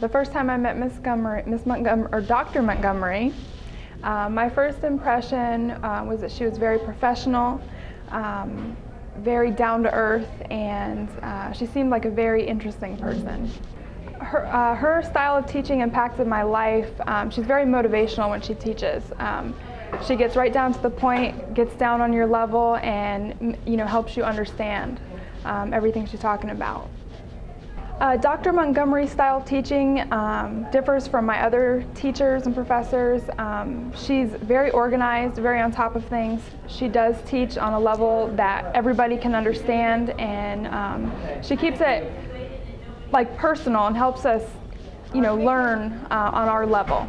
The first time I met Miss Montgomery, Miss Montgomery, or Dr. Montgomery, uh, my first impression uh, was that she was very professional, um, very down to earth, and uh, she seemed like a very interesting person. Her, uh, her style of teaching impacted my life. Um, she's very motivational when she teaches. Um, she gets right down to the point, gets down on your level, and you know helps you understand um, everything she's talking about. Uh, Dr. Montgomery's style of teaching um, differs from my other teachers and professors. Um, she's very organized, very on top of things. She does teach on a level that everybody can understand, and um, she keeps it like personal and helps us, you know, learn uh, on our level.